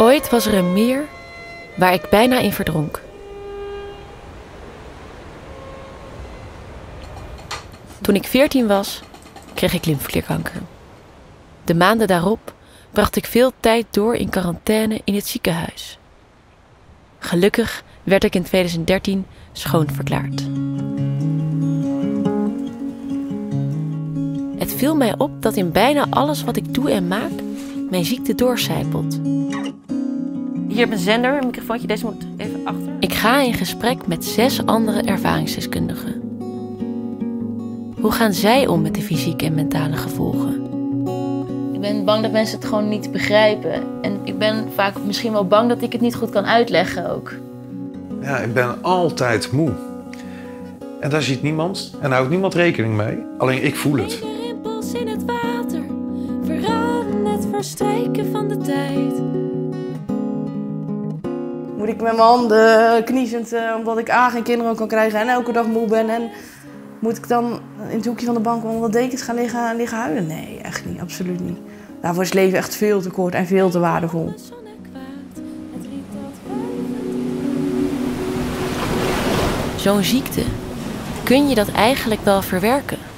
Ooit was er een meer waar ik bijna in verdronk. Toen ik 14 was, kreeg ik lymfeklierkanker. De maanden daarop bracht ik veel tijd door in quarantaine in het ziekenhuis. Gelukkig werd ik in 2013 schoon verklaard. Het viel mij op dat in bijna alles wat ik doe en maak mijn ziekte doorcijpelt. Hier heb een zender, een microfoontje. Deze moet even achter. Ik ga in gesprek met zes andere ervaringsdeskundigen. Hoe gaan zij om met de fysieke en mentale gevolgen? Ik ben bang dat mensen het gewoon niet begrijpen. En ik ben vaak misschien wel bang dat ik het niet goed kan uitleggen ook. Ja, ik ben altijd moe. En daar ziet niemand en houdt niemand rekening mee. Alleen ik voel het. rimpels in het water verraden het verstrijken van de tijd. Moet ik met mijn handen kniezend, eh, omdat ik A geen kinderen kan krijgen en elke dag moe ben. En moet ik dan in het hoekje van de bank onder de dekens gaan liggen, liggen huilen? Nee, echt niet, absoluut niet. Daarvoor is leven echt veel te kort en veel te waardevol. Zo'n ziekte, kun je dat eigenlijk wel verwerken?